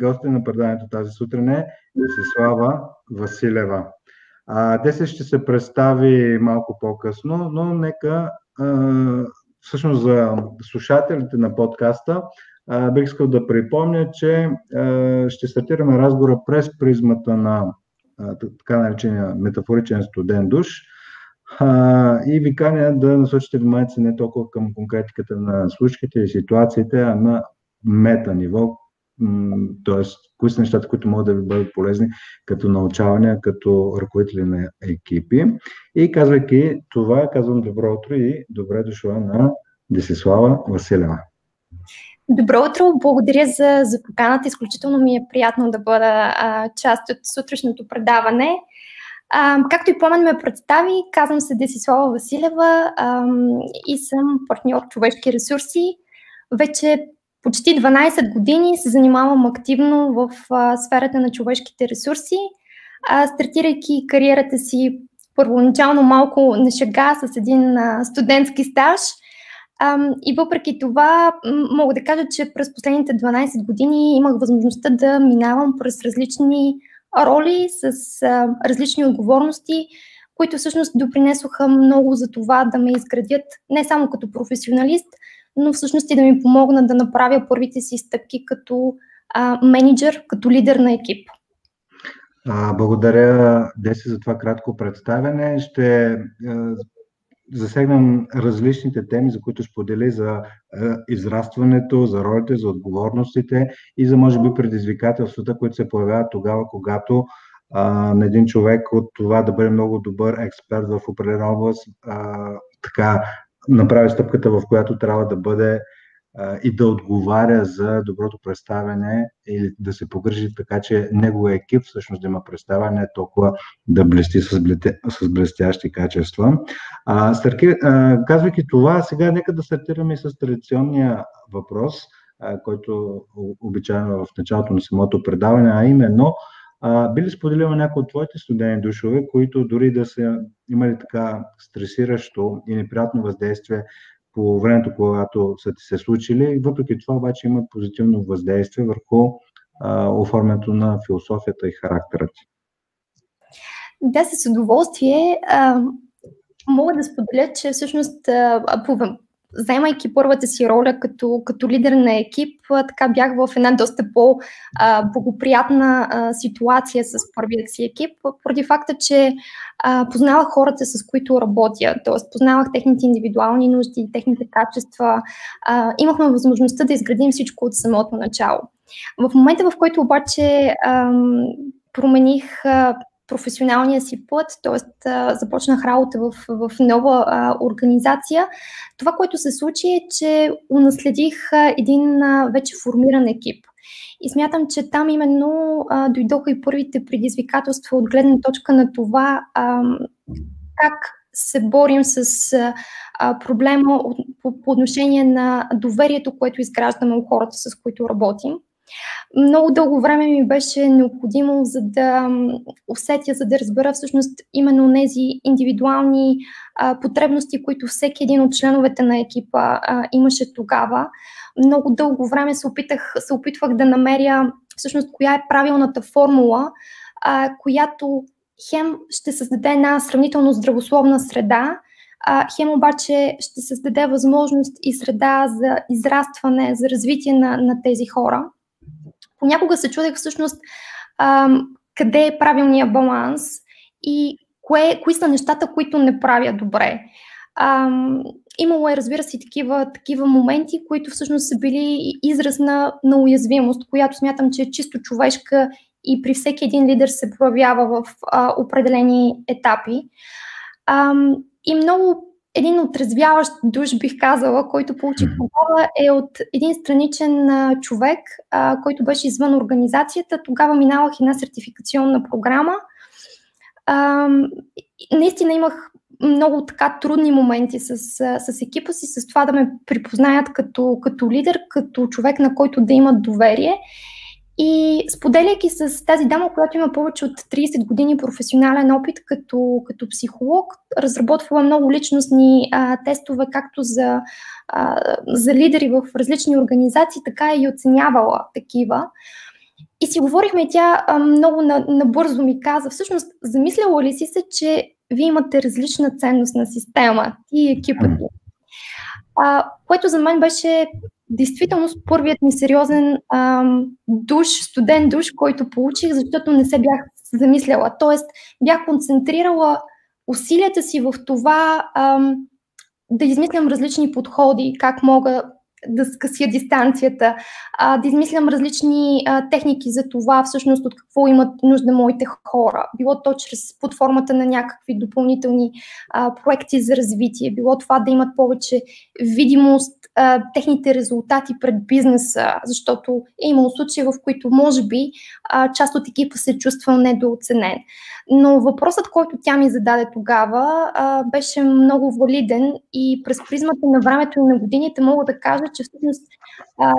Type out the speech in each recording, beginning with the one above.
гостя на предаването тази сутрин е Десислава Василева. А, Деси ще се представи малко по-късно, но нека а, всъщност за слушателите на подкаста а, бих искал да припомня, че а, ще стартираме разговора през призмата на а, така наречения метафоричен студент душ а, и ви каня да насочите вниманието не толкова към конкретиката на случките и ситуациите, а на мета ниво, т.е. кои са нещата, които могат да ви бъдат полезни като научаване, като ръководители на екипи. И казвайки това, казвам добро утро и добре дошла на Десислава Василева. Добро утро, благодаря за, за поканата. Изключително ми е приятно да бъда а, част от сутрешното предаване. А, както и Пламен ме представи, казвам се Десислава Василева а, и съм партньор човешки ресурси. Вече почти 12 години се занимавам активно в а, сферата на човешките ресурси, а, стартирайки кариерата си първоначално малко на шега с един а, студентски стаж. И въпреки това, мога да кажа, че през последните 12 години имах възможността да минавам през различни роли с различни отговорности, които всъщност допринесоха много за това да ме изградят не само като професионалист, но всъщност и да ми помогнат да направя първите си стъпки като а, менеджер, като лидер на екип. А, благодаря, Деси, за това кратко представяне. Ще а, засегнем различните теми, за които сподели за израстването, за ролите, за отговорностите и за, може би, предизвикателствата, които се появяват тогава, когато а, на един човек от това да бъде много добър експерт в определена област, а, така направи стъпката, в която трябва да бъде а, и да отговаря за доброто представяне или да се погрижи така, че неговия екип всъщност да има представяне, толкова да блести с, блете, с блестящи качества. А, стърки, а, казвайки това, сега нека да стартираме с традиционния въпрос, а, който обичайно в началото на самото предаване, а именно а, би ли споделила някои от твоите студени душове, които дори да са имали така стресиращо и неприятно въздействие по времето, когато са ти се случили, въпреки това обаче имат позитивно въздействие върху а, оформянето на философията и характера ти? Да, с удоволствие. А, мога да споделя, че всъщност а, по, Заемайки първата си роля като, като лидер на екип, така бях в една доста по-благоприятна ситуация с първият си екип, поради факта, че а, познавах хората, с които работя, т.е. познавах техните индивидуални нужди, техните качества. А, имахме възможността да изградим всичко от самото начало. В момента, в който обаче ам, промених а, професионалния си път, т.е. започнах работа в, в нова а, организация. Това, което се случи е, че унаследих а, един а, вече формиран екип. И смятам, че там именно а, дойдоха и първите предизвикателства от гледна точка на това а, как се борим с а, проблема по, по отношение на доверието, което изграждаме у хората, с които работим. Много дълго време ми беше необходимо, за да усетя, за да разбера всъщност именно тези индивидуални а, потребности, които всеки един от членовете на екипа а, имаше тогава. Много дълго време се, опитах, се опитвах да намеря всъщност коя е правилната формула, а, която хем ще създаде една сравнително здравословна среда, а, хем обаче ще създаде възможност и среда за израстване, за развитие на, на тези хора понякога се чудех всъщност ам, къде е правилният баланс и кое, кои са нещата, които не правя добре. Ам, имало е, разбира се, такива, такива моменти, които всъщност са били израз на, на уязвимост, която смятам, че е чисто човешка и при всеки един лидер се проявява в а, определени етапи. Ам, и много един отрезвяващ душ, бих казала, който получих тогава, е от един страничен а, човек, а, който беше извън организацията. Тогава минавах една сертификационна програма. А, наистина имах много така трудни моменти с, с екипа си, с това да ме припознаят като, като лидер, като човек, на който да имат доверие. И споделяйки с тази дама, която има повече от 30 години професионален опит като, като психолог, разработвала много личностни а, тестове, както за, а, за лидери в различни организации, така и оценявала такива. и си говорихме, тя а, много набързо ми каза, всъщност, замисляла ли си се, че вие имате различна ценност на система, и екипът ти? А, което за мен беше действително първият ми сериозен ам, душ, студен душ, който получих, защото не се бях замисляла. Тоест, бях концентрирала усилията си в това ам, да измислям различни подходи, как мога да скъся дистанцията, а, да измислям различни а, техники за това, всъщност от какво имат нужда моите хора. Било то чрез под формата на някакви допълнителни а, проекти за развитие, било това да имат повече видимост, техните резултати пред бизнеса, защото е имало случаи, в които може би а, част от екипа се чувства недооценен. Но въпросът, който тя ми зададе тогава, а, беше много валиден и през призмата на времето и на годините мога да кажа, че всъщност а,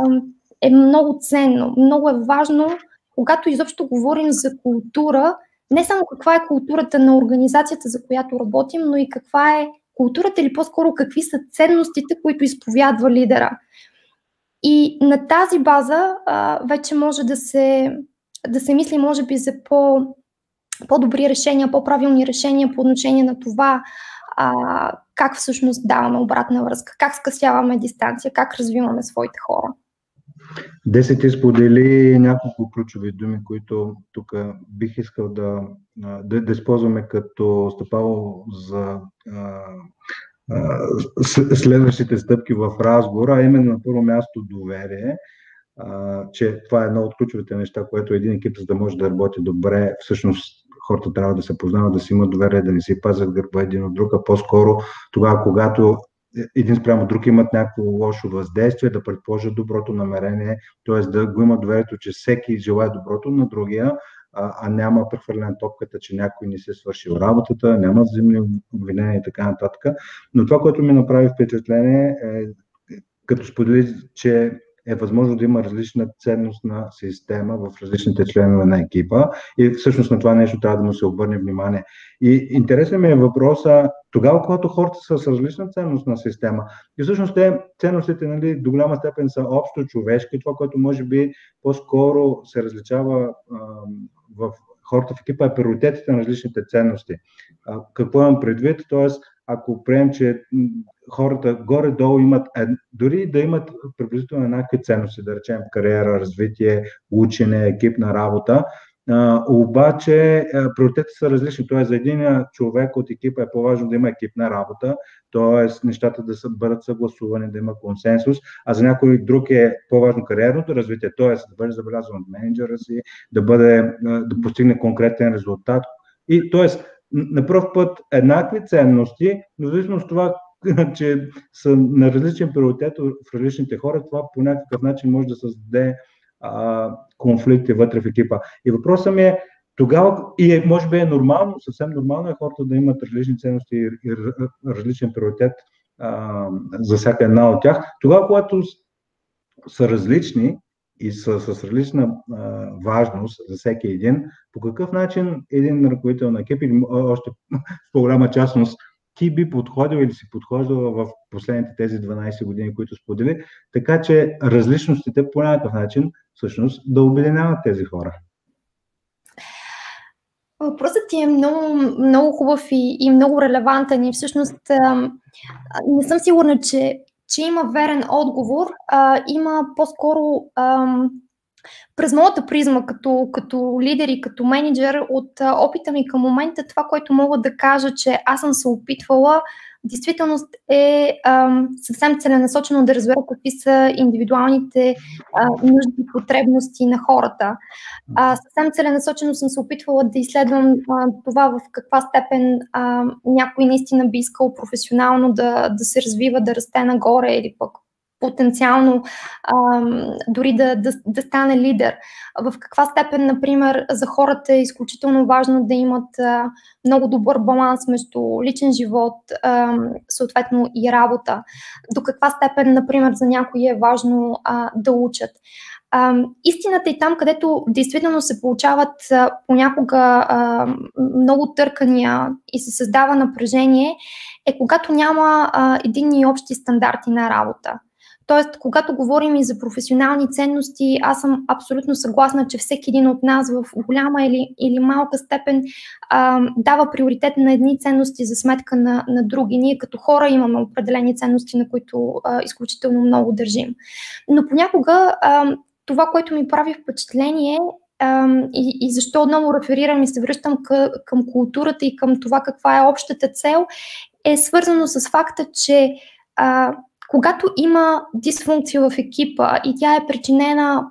е много ценно, много е важно, когато изобщо говорим за култура, не само каква е културата на организацията, за която работим, но и каква е културата или по-скоро какви са ценностите, които изповядва лидера. И на тази база а, вече може да се, да се мисли, може би, за по, по-добри решения, по-правилни решения по отношение на това а, как всъщност даваме обратна връзка, как скъсяваме дистанция, как развиваме своите хора. Десет сподели няколко ключови думи, които тук бих искал да, да, да използваме като стъпало за а, а, следващите стъпки в разговора, а именно на първо място доверие, а, че това е едно от ключовите неща, което един екип, за да може да работи добре, всъщност хората трябва да се познават, да си имат доверие, да не си пазят гърба един от друг, а по-скоро тогава, когато един спрямо друг имат някакво лошо въздействие, да предположат доброто намерение, т.е. да го имат доверието, че всеки желая доброто на другия, а, а няма прехвърляне топката, че някой не се свършил работата, няма взаимни обвинения и така нататък. Но това, което ми направи впечатление е, като сподели, че е възможно да има различна ценност на система в различните членове на екипа и всъщност на това нещо трябва да му се обърне внимание. И интересен ми е въпроса, тогава, когато хората са с различна ценност на система, и всъщност те ценностите нали, до голяма степен са общо човешки, това, което може би по-скоро се различава а, в хората в екипа е приоритетите на различните ценности. А, какво имам предвид? Тоест, ако приемем, че хората горе-долу имат, дори да имат приблизително еднакви ценности, да речем кариера, развитие, учене, екипна работа, обаче приоритетите са различни. Тоест, за един човек от екипа е по-важно да има екипна работа, т.е. нещата да са, бъдат съгласувани, да има консенсус, а за някой друг е по-важно кариерното развитие, т.е. да бъде забелязан от менеджера си, да, бъде, да постигне конкретен резултат. И т.е на пръв път еднакви ценности, но зависимо от това, че са на различен приоритет в различните хора, това по някакъв начин може да създаде а, конфликти вътре в екипа. И въпросът ми е, тогава, и е, може би е нормално, съвсем нормално е хората да имат различни ценности и, и различен приоритет а, за всяка една от тях. Тогава, когато са различни, и с, с различна а, важност за всеки един, по какъв начин един ръководител на екип или още в по-голяма частност ти би подходил или си подхождала в последните тези 12 години, които сподели, така че различностите по някакъв начин всъщност да обединяват тези хора? Въпросът ти е много, много хубав и, и много релевантен и всъщност не съм сигурна, че че има верен отговор, а, има по-скоро ам, през моята призма като, като лидер и като менеджер от опита ми към момента, това, което мога да кажа, че аз съм се опитвала действителност е а, съвсем целенасочено да разбера какви са индивидуалните а, нужди и потребности на хората. А, съвсем целенасочено съм се опитвала да изследвам а, това в каква степен а, някой наистина би искал професионално да, да се развива, да расте нагоре или пък потенциално а, дори да, да, да стане лидер. В каква степен, например, за хората е изключително важно да имат а, много добър баланс между личен живот, а, съответно и работа. До каква степен, например, за някои е важно а, да учат. А, истината е там, където действително се получават а, понякога а, много търкания и се създава напрежение, е когато няма а, единни общи стандарти на работа. Тоест, когато говорим и за професионални ценности, аз съм абсолютно съгласна, че всеки един от нас в голяма или, или малка степен а, дава приоритет на едни ценности за сметка на, на други. Ние като хора имаме определени ценности, на които а, изключително много държим. Но понякога а, това, което ми прави впечатление и, и защо отново реферирам и се връщам към, културата и към това каква е общата цел, е свързано с факта, че а, когато има дисфункция в екипа и тя е причинена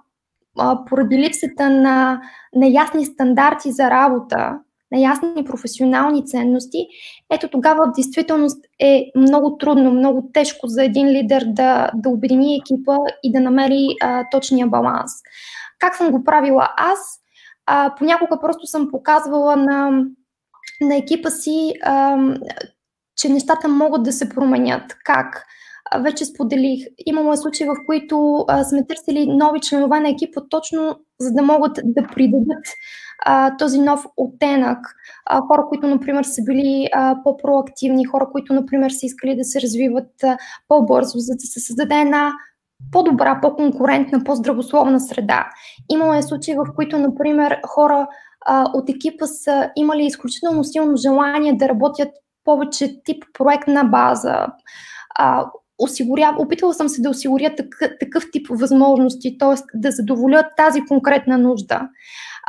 а, поради липсата на, на ясни стандарти за работа, на ясни професионални ценности, ето тогава в действителност е много трудно, много тежко за един лидер да, да обедини екипа и да намери а, точния баланс. Как съм го правила аз? А, понякога просто съм показвала на, на екипа си, а, че нещата могат да се променят. Как? Вече споделих. Имало е случаи, в които а, сме търсили нови членове на екипа, точно за да могат да придадат а, този нов оттенък. А, хора, които, например, са били а, по-проактивни, хора, които, например, са искали да се развиват а, по-бързо, за да се създаде една по-добра, по-конкурентна, по-здравословна среда. Имало е случаи, в които, например, хора а, от екипа са имали изключително силно желание да работят повече тип проектна база. А, осигуря, опитвала съм се да осигуря такъв, такъв тип възможности, т.е. да задоволя тази конкретна нужда.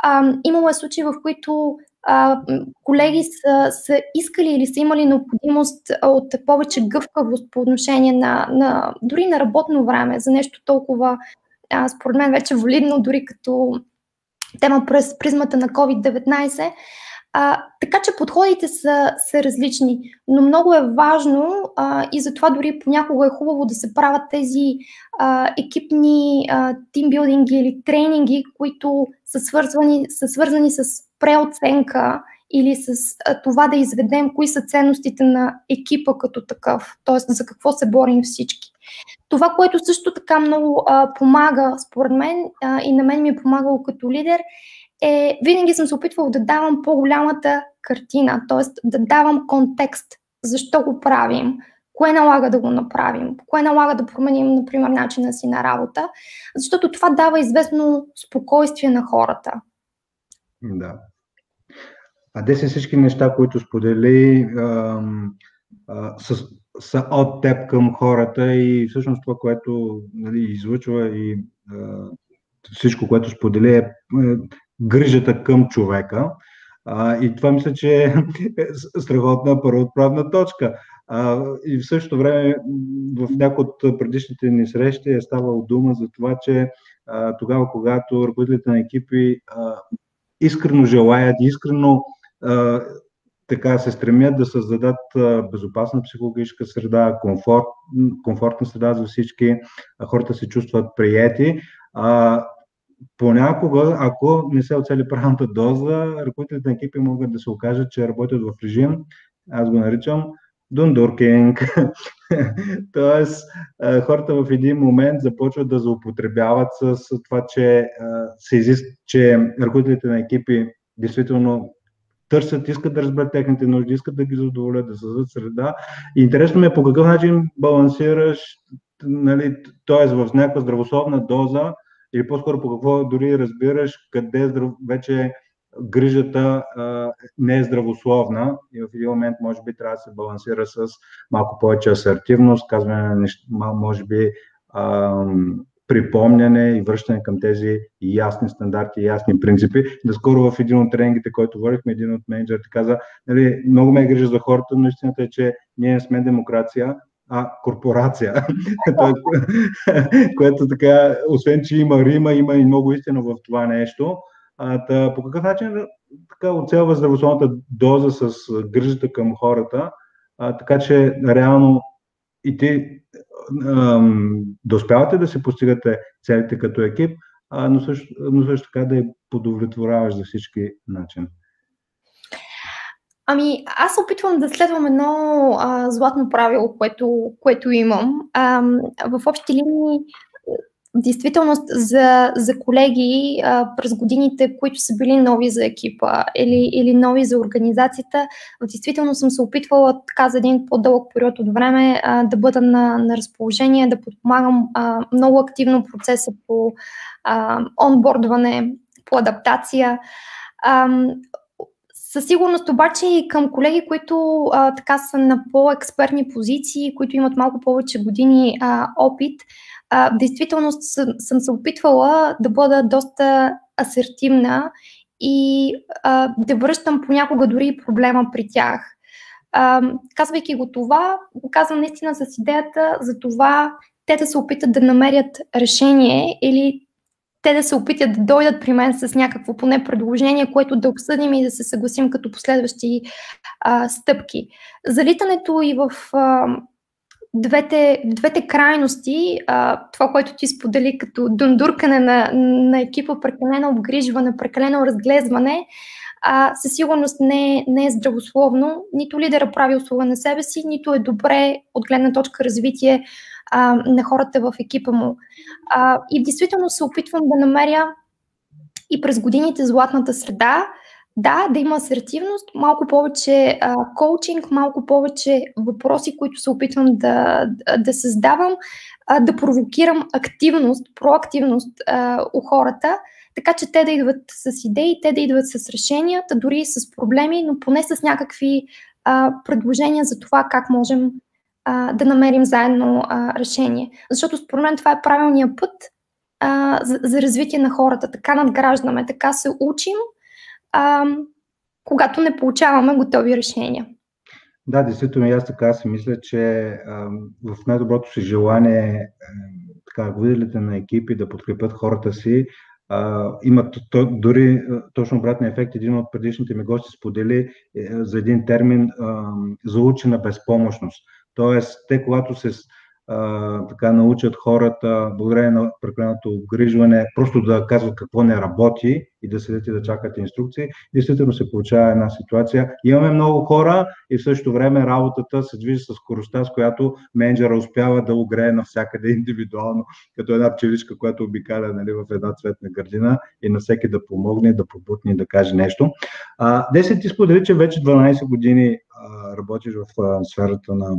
А, имало е случаи, в които а, колеги са, са искали или са имали необходимост от повече гъвкавост по отношение на, на дори на работно време за нещо толкова, а, според мен, вече валидно, дори като тема през призмата на COVID-19. А, така че подходите са, са различни, но много е важно а, и затова дори понякога е хубаво да се правят тези а, екипни а, тимбилдинги или тренинги, които са свързвани, са свързани с преоценка или с а, това да изведем кои са ценностите на екипа като такъв, т.е. за какво се борим всички. Това, което също така много а, помага, според мен, а, и на мен ми е помагало като лидер, е, винаги съм се опитвал да давам по-голямата картина, т.е. да давам контекст, защо го правим, кое налага да го направим, кое налага да променим, например, начина си на работа, защото това дава известно спокойствие на хората. Да. А де са всички неща, които сподели, а, а, с, са от теб към хората и всъщност това, което нали, излъчва и а, всичко, което сподели е, е грижата към човека. А, и това мисля, че е страхотна първоотправна точка. А, и в същото време в някои от предишните ни срещи е ставало дума за това, че а, тогава, когато ръководителите на екипи а, искрено желаят, искрено а, така се стремят да създадат безопасна психологическа среда, комфорт, комфортна среда за всички, хората се чувстват приети. А, понякога, ако не се оцели правилната доза, ръководителите на екипи могат да се окажат, че работят в режим, аз го наричам дундуркинг. Тоест, хората в един момент започват да злоупотребяват с това, че се изиска, че ръководителите на екипи действително търсят, искат да разберат техните нужди, искат да ги задоволят, да създадат среда. Интересно ми е по какъв начин балансираш, нали, т.е. в някаква здравословна доза, или по-скоро по какво дори разбираш къде вече грижата а, не е здравословна и в един момент може би трябва да се балансира с малко повече асертивност, неща, може би а, припомняне и връщане към тези ясни стандарти ясни принципи. Наскоро в един от тренингите, който водихме, един от менеджерите каза, нали, много ме е грижа за хората, но истината е, че ние сме демокрация, а корпорация. което така, освен че има Рима, има и много истина в това нещо. А, та, по какъв начин така оцелва здравословната доза с грижата към хората, а, така че реално и ти да успявате да се постигате целите като екип, а, но, също, но също така да я подовлетворяваш за всички начини. Ами, аз опитвам да следвам едно а, златно правило, което, което имам. А, в общи линии действителност за, за колеги а, през годините, които са били нови за екипа или, или нови за организацията, действително съм се опитвала така за един по-дълъг период от време а, да бъда на, на разположение, да подпомагам а, много активно процеса по а, онбордване, по адаптация. А, със сигурност обаче и към колеги, които а, така са на по-експертни позиции, които имат малко повече години а, опит, а, действително съм, съм се опитвала да бъда доста асертивна и а, да връщам понякога дори проблема при тях. А, казвайки го това, го казвам наистина с идеята за това те да се опитат да намерят решение или те да се опитат да дойдат при мен с някакво поне предложение, което да обсъдим и да се съгласим като последващи а, стъпки. Залитането и в а, двете, двете крайности, а, това, което ти сподели като дундуркане на, на екипа, прекалено обгрижване, прекалено разглезване, а, със сигурност не, не е здравословно. Нито лидера прави услуга на себе си, нито е добре от гледна точка развитие а, на хората в екипа му. А, и действително се опитвам да намеря и през годините златната среда, да, да има асертивност, малко повече а, коучинг, малко повече въпроси, които се опитвам да, да създавам, а, да провокирам активност, проактивност а, у хората, така че те да идват с идеи, те да идват с решенията, дори и с проблеми, но поне с някакви а, предложения за това как можем а, да намерим заедно а, решение. Защото според мен това е правилният път а, за, за развитие на хората. Така надграждаме, така се учим, а, когато не получаваме готови решения. Да, действително, аз така си мисля, че а, в най-доброто си желание а, така, ръководителите на екипи да подкрепят хората си, а, имат то, дори точно обратния ефект. Един от предишните ми гости сподели е, за един термин а, заучена безпомощност. Тоест, те когато се а, така научат хората, благодарение на прекаленото обгрижване, просто да казват какво не работи и да седят и да чакат инструкции, действително се получава една ситуация. Имаме много хора и в същото време работата се движи с скоростта, с която менеджера успява да огрее навсякъде индивидуално, като една пчеличка, която обикаля нали, в една цветна градина и на всеки да помогне, да побутне, да каже нещо. А, Десет ти сподели, че вече 12 години а, работиш в а, сферата на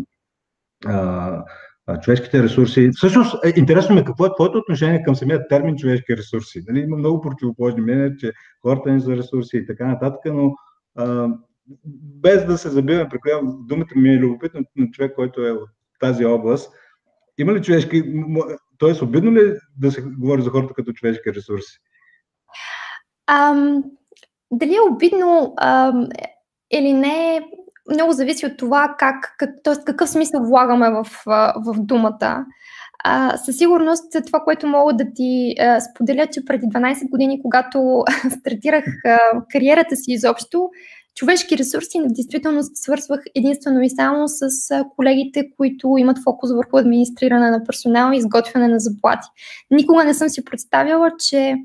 човешките ресурси. Всъщност, е, интересно ме какво е твоето отношение към самия термин човешки ресурси. Нали, има много противоположни мнения, че хората не за ресурси и така нататък, но а, без да се забиваме, прекалено, думата ми е любопитна на човек, който е от тази област. Има ли човешки, т.е. обидно ли да се говори за хората като човешки ресурси? Ам, дали е обидно ам, или не, много зависи от това как, т.е. какъв смисъл влагаме в, в думата. А, със сигурност това, което мога да ти а, споделя, че преди 12 години, когато стартирах а, кариерата си изобщо, човешки ресурси действително свързвах единствено и само с колегите, които имат фокус върху администриране на персонал и изготвяне на заплати. Никога не съм си представяла, че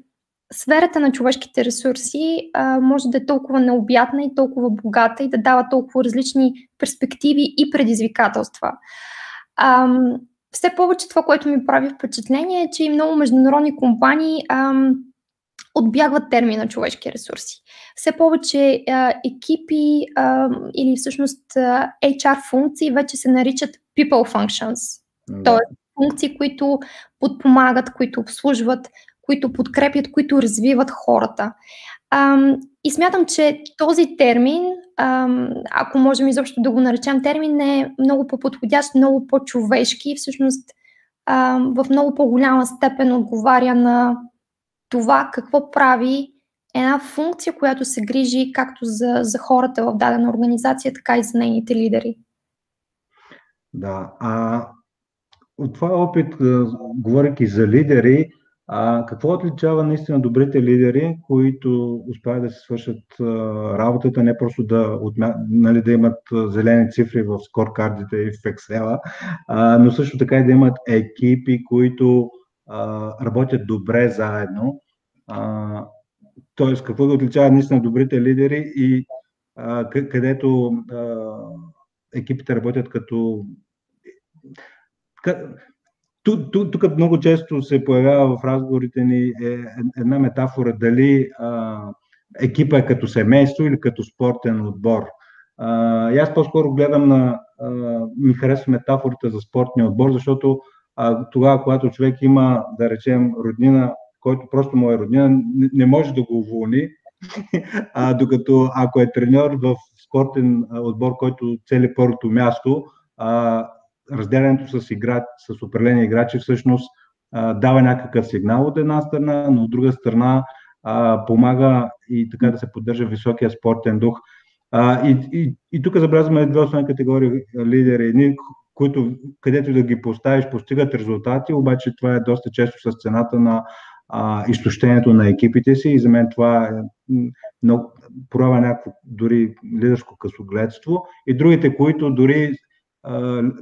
сферата на човешките ресурси а, може да е толкова необятна и толкова богата и да дава толкова различни перспективи и предизвикателства. А, все повече това, което ми прави впечатление е, че и много международни компании а, отбягват термина човешки ресурси. Все повече а, екипи а, или всъщност а, HR функции вече се наричат people functions. Да. Тоест функции, които подпомагат, които обслужват които подкрепят, които развиват хората. Ам, и смятам, че този термин, ам, ако можем изобщо да го наречем термин, е много по-подходящ, много по-човешки и всъщност ам, в много по-голяма степен отговаря на това какво прави една функция, която се грижи както за, за хората в дадена организация, така и за нейните лидери. Да, а от това опит, говоряки за лидери, а, какво отличава наистина добрите лидери, които успяват да се свършат а, работата, не просто да, отмя... нали, да имат зелени цифри в скоркардите и в Excel, а, но също така и да имат екипи, които а, работят добре заедно. А, тоест, какво да отличава наистина добрите лидери и а, където а, екипите работят като тук, тук много често се появява в разговорите ни е, една метафора дали а, екипа е като семейство или като спортен отбор. А, и аз по-скоро гледам на. А, ми харесва метафората за спортния отбор, защото а, тогава, когато човек има, да речем, роднина, който просто му е роднина, не, не може да го уволни, а, докато ако е треньор в спортен отбор, който цели първото място, а, разделянето с, игра, с определени играчи всъщност дава някакъв сигнал от една страна, но от друга страна помага и така да се поддържа високия спортен дух. И, и, и тук забелязваме две основни категории лидери. Едни, които където да ги поставиш, постигат резултати, обаче това е доста често с цената на а, изтощението на екипите си и за мен това е много, проява някакво дори лидерско късогледство и другите, които дори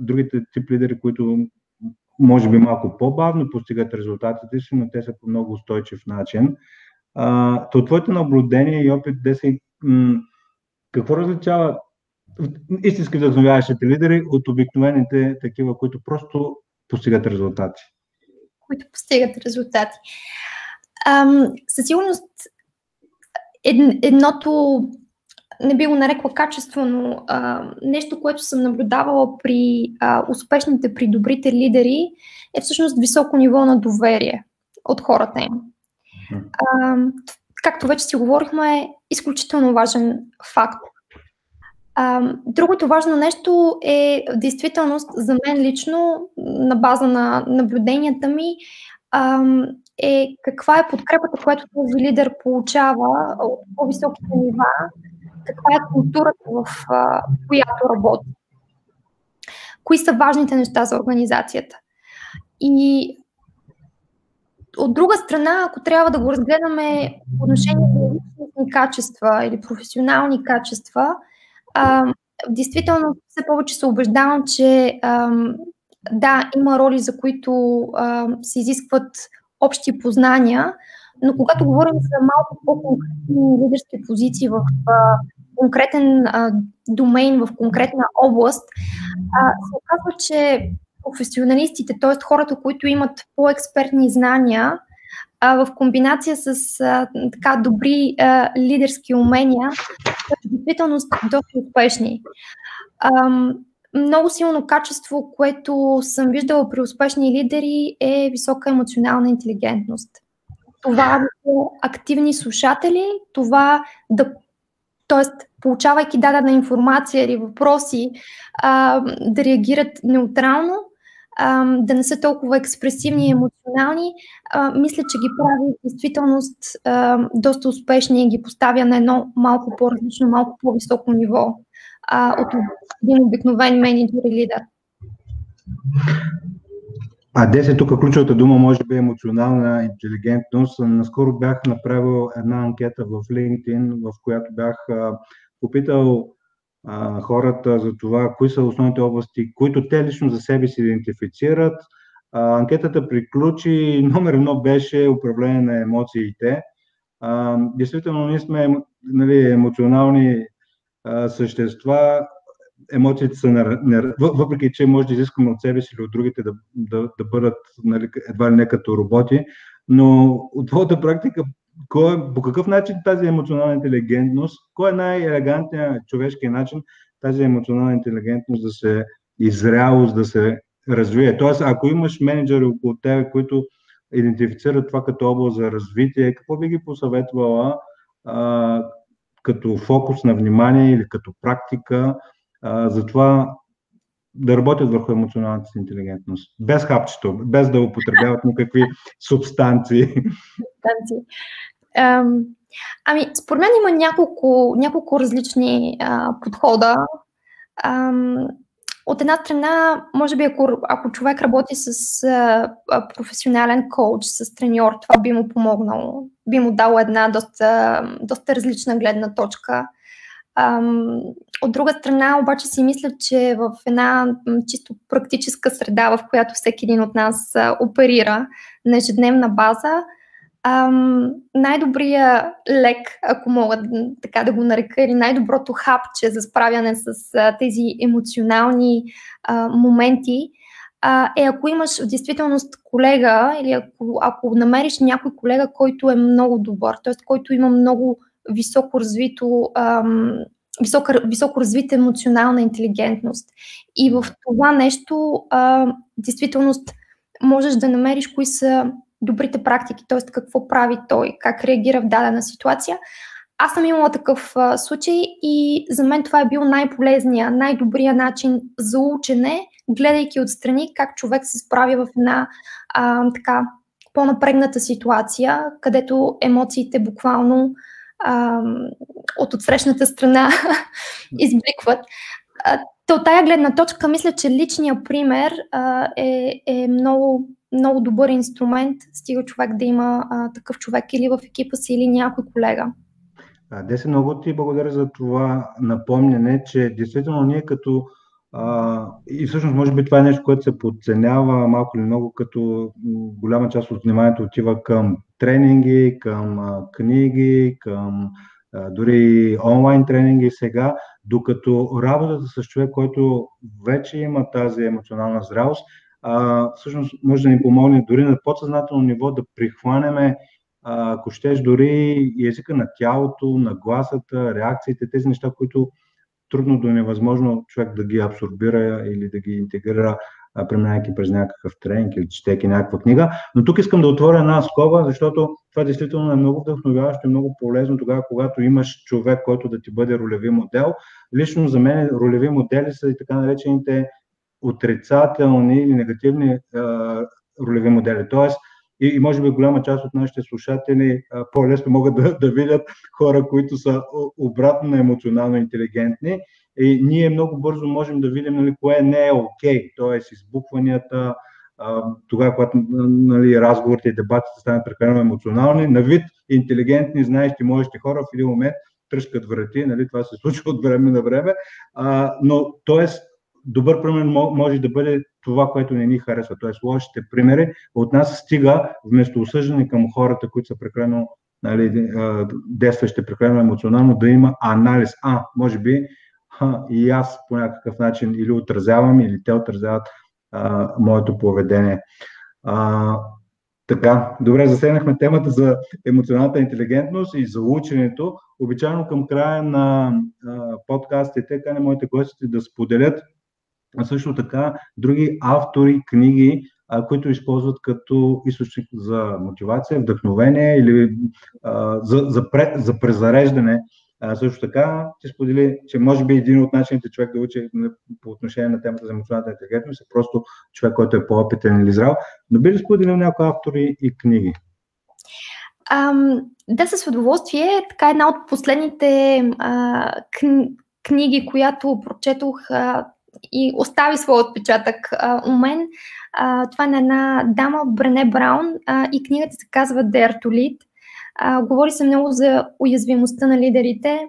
другите тип лидери, които може би малко по-бавно постигат резултатите си, но те са по много устойчив начин. А, то твоите наблюдения и опит, да си, какво различава истински вдъхновяващите лидери от обикновените такива, които просто постигат резултати? Които постигат резултати. Ам, със сигурност ед, едното не би го нарекла качество, но а, нещо, което съм наблюдавала при а, успешните, при добрите лидери, е всъщност високо ниво на доверие от хората им. А, както вече си говорихме, е изключително важен факт. А, другото важно нещо е действителност за мен лично, на база на наблюденията ми, а, е каква е подкрепата, която този лидер получава от по-високите нива, каква е културата, в която работи. Кои са важните неща за организацията. И от друга страна, ако трябва да го разгледаме по отношение на личностни качества или професионални качества, действително все повече се убеждавам, че да, има роли, за които се изискват общи познания, но когато говорим за малко по-конкретни лидерски позиции в конкретен а, домейн, в конкретна област, а, се оказва, че професионалистите, т.е. хората, които имат по-експертни знания, а, в комбинация с а, така добри а, лидерски умения, са действително доста успешни. А, много силно качество, което съм виждала при успешни лидери е висока емоционална интелигентност. Това да са активни слушатели, това да Тоест, получавайки дадена информация или въпроси, а, да реагират неутрално, а, да не са толкова експресивни и емоционални, а, мисля, че ги прави действителност а, доста успешни и ги поставя на едно малко по-различно, малко по-високо ниво а, от един обикновен менеджер и лидер. А 10 тук ключовата дума може би е емоционална интелигентност. Наскоро бях направил една анкета в LinkedIn, в която бях попитал а, хората за това, кои са основните области, които те лично за себе си идентифицират. А, анкетата приключи. Номер едно беше управление на емоциите. А, действително, ние сме нали, емоционални а, същества емоциите са, не, въпреки че може да изискаме от себе си или от другите да, да, да бъдат нали, едва ли не като роботи, но от твоята практика, кой, по какъв начин тази емоционална интелигентност, кой е най-елегантният човешки начин тази емоционална интелигентност да се изрялост, да се развие. Тоест, ако имаш менеджери около тебе, които идентифицират това като област за развитие, какво би ги посъветвала а, като фокус на внимание или като практика, а, за това да работят върху емоционалната си интелигентност. Без хапчето, без да употребяват никакви субстанции. Субстанции. Ам, ами, според мен има няколко, няколко различни а, подхода. Ам, от една страна, може би ако, ако човек работи с а, професионален коуч, с треньор, това би му помогнало. Би му дало една доста, доста различна гледна точка. От друга страна, обаче си мисля, че в една чисто практическа среда, в която всеки един от нас оперира на ежедневна база, най-добрия лек, ако мога така да го нарека, или най-доброто хапче за справяне с тези емоционални моменти, е ако имаш в действителност колега или ако, ако намериш някой колега, който е много добър, т.е. който има много високо развито ам, висока, високо развита емоционална интелигентност. И в това нещо, а, действителност, можеш да намериш кои са добрите практики, т.е. какво прави той, как реагира в дадена ситуация. Аз съм имала такъв а, случай и за мен това е бил най-полезния, най-добрия начин за учене, гледайки отстрани как човек се справя в една а, така по-напрегната ситуация, където емоциите буквално а, от отсрещната страна избликват. От тая гледна точка, мисля, че личният пример а, е, е много, много добър инструмент, стига човек да има а, такъв човек или в екипа си, или някой колега. Деси, много ти благодаря за това напомняне, че действително ние като и всъщност може би това е нещо, което се подценява малко или много, като голяма част от вниманието отива към тренинги, към книги, към дори онлайн тренинги сега, докато работата с човек, който вече има тази емоционална зрялост, а, всъщност може да ни помогне дори на подсъзнателно ниво да прихванеме ако щеш дори езика на тялото, на гласата, реакциите, тези неща, които трудно до невъзможно човек да ги абсорбира или да ги интегрира, преминайки през някакъв тренинг или четейки някаква книга. Но тук искам да отворя една скоба, защото това действително е много вдъхновяващо и много полезно тогава, когато имаш човек, който да ти бъде ролеви модел. Лично за мен ролеви модели са и така наречените отрицателни или негативни е, ролеви модели. Тоест, и, и може би голяма част от нашите слушатели а, по-лесно могат да, да видят хора, които са обратно на емоционално интелигентни. И ние много бързо можем да видим нали, кое не е окей, т.е. избухванията, а, тогава, когато нали, разговорите и дебатите станат прекалено емоционални, на вид интелигентни, знаещи, можещи хора в един момент тръскат врати, нали, това се случва от време на време, а, но т.е добър пример може да бъде това, което не ни харесва, т.е. лошите примери. От нас стига, вместо осъждане към хората, които са прекалено нали, действащи прекалено емоционално, да има анализ. А, може би ха, и аз по някакъв начин или отразявам, или те отразяват а, моето поведение. А, така, добре, засегнахме темата за емоционалната интелигентност и за ученето. Обичайно към края на а, подкастите, каня моите гости да споделят а също така други автори, книги, а, които използват като източник за мотивация, вдъхновение или а, за, за, пре, за презареждане. А, също така ти сподели, че може би един от начините човек да учи по отношение на темата за емоционалната интелигентност е просто човек, който е по-опитен или зрал. Но би ли споделил някои автори и книги? Ам, да, с удоволствие. Така една от последните а, кни, книги, която прочетох а, и остави своя отпечатък а, у мен. А, това е на една дама, Брене Браун, а, и книгата се казва Dare to Lead. А, говори се много за уязвимостта на лидерите.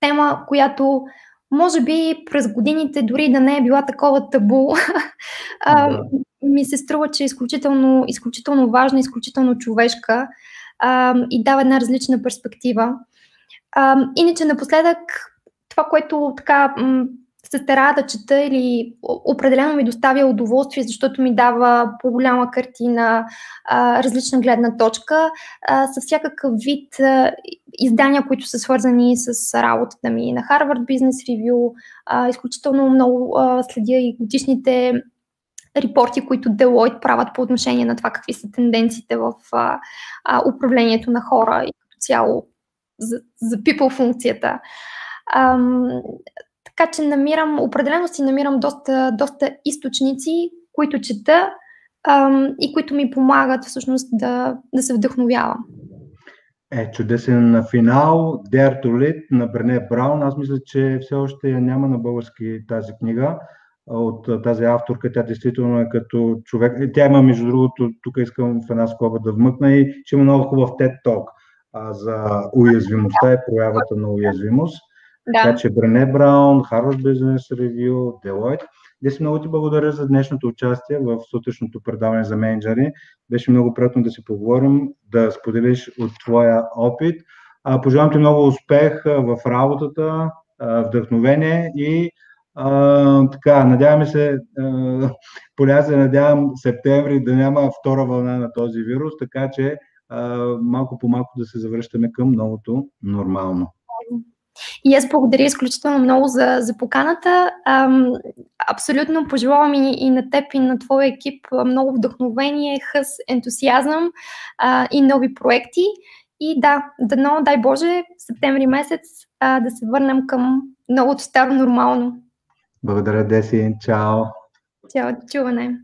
Тема, която може би през годините дори да не е била такова табу, а, ми се струва, че е изключително, изключително важна, изключително човешка а, и дава една различна перспектива. А, иначе напоследък това, което така се стара да чета или определено ми доставя удоволствие, защото ми дава по-голяма картина, различна гледна точка, с всякакъв вид издания, които са свързани с работата ми на Harvard Business Review. Изключително много а, следя и годишните репорти, които Deloitte правят по отношение на това какви са тенденциите в управлението на хора и като цяло за, за people функцията. Така че намирам, определено си намирам доста, доста източници, които чета ам, и които ми помагат всъщност да, да се вдъхновявам. Е, чудесен на финал. Dare to Lead на Брене Браун. Аз мисля, че все още няма на български тази книга от тази авторка. Тя действително е като човек. Тя има, между другото, тук искам в една скоба да вмъкна и че има много хубав TED Talk за уязвимостта и проявата на уязвимост. Да. Така че Брене Браун, Harvard Business Review, Deloitte. Деси, много ти благодаря за днешното участие в сутрешното предаване за менеджери. Беше много приятно да си поговорим, да споделиш от твоя опит. пожелавам ти много успех в работата, вдъхновение и А, така, надяваме се, а, поля се надявам септември да няма втора вълна на този вирус, така че а, малко по малко да се завръщаме към новото нормално. И аз благодаря изключително много за, за поканата. Ам, абсолютно пожелавам и, и на теб, и на твоя екип много вдъхновение, хъс, ентусиазъм а, и нови проекти. И да, дано, дай Боже, в септември месец а, да се върнем към новото старо нормално. Благодаря, Деси. Чао. Чао, чуване.